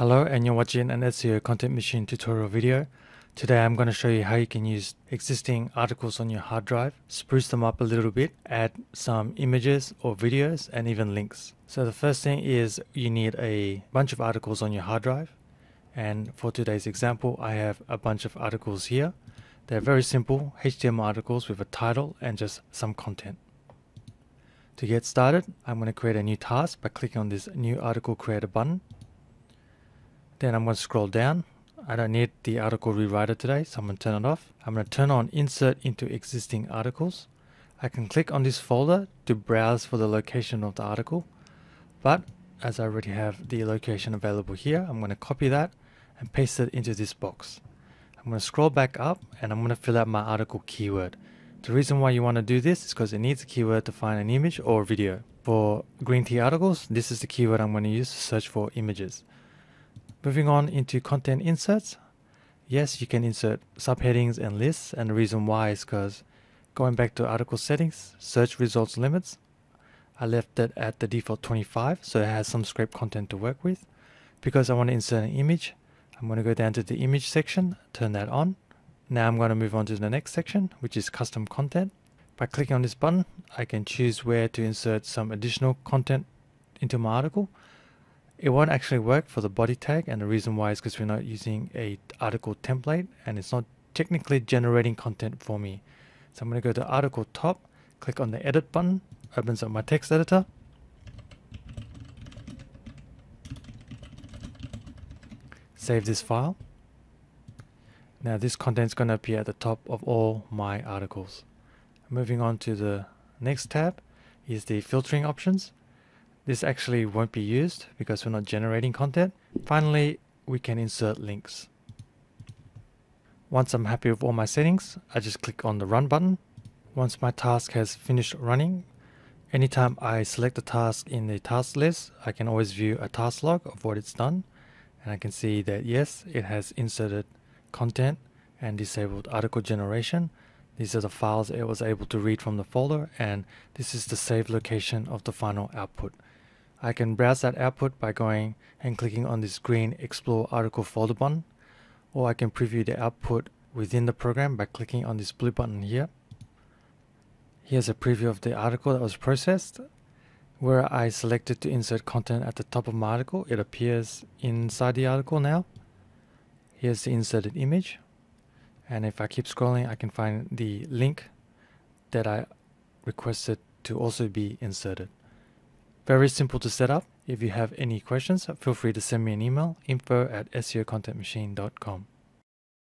Hello and you're watching an SEO Content Machine tutorial video. Today I'm going to show you how you can use existing articles on your hard drive, spruce them up a little bit, add some images or videos and even links. So the first thing is you need a bunch of articles on your hard drive. And for today's example, I have a bunch of articles here. They're very simple HTML articles with a title and just some content. To get started, I'm going to create a new task by clicking on this new article creator button. Then I'm going to scroll down. I don't need the article rewriter today, so I'm going to turn it off. I'm going to turn on insert into existing articles. I can click on this folder to browse for the location of the article, but as I already have the location available here, I'm going to copy that and paste it into this box. I'm going to scroll back up and I'm going to fill out my article keyword. The reason why you want to do this is because it needs a keyword to find an image or video. For green tea articles, this is the keyword I'm going to use to search for images. Moving on into content inserts. Yes, you can insert subheadings and lists, and the reason why is because going back to article settings, search results limits, I left it at the default 25, so it has some scrape content to work with. Because I want to insert an image, I'm going to go down to the image section, turn that on. Now I'm going to move on to the next section, which is custom content. By clicking on this button, I can choose where to insert some additional content into my article. It won't actually work for the body tag, and the reason why is because we're not using a article template, and it's not technically generating content for me. So I'm going to go to article top, click on the edit button, opens up my text editor, save this file. Now this content is going to appear at the top of all my articles. Moving on to the next tab is the filtering options. This actually won't be used because we're not generating content. Finally, we can insert links. Once I'm happy with all my settings, I just click on the run button. Once my task has finished running, anytime I select a task in the task list, I can always view a task log of what it's done and I can see that yes, it has inserted content and disabled article generation. These are the files it was able to read from the folder, and this is the save location of the final output. I can browse that output by going and clicking on this green Explore Article folder button, or I can preview the output within the program by clicking on this blue button here. Here's a preview of the article that was processed. Where I selected to insert content at the top of my article, it appears inside the article now. Here's the inserted image. And if I keep scrolling, I can find the link that I requested to also be inserted. Very simple to set up. If you have any questions, feel free to send me an email info at seocontentmachine.com.